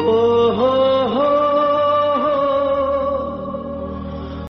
Oh.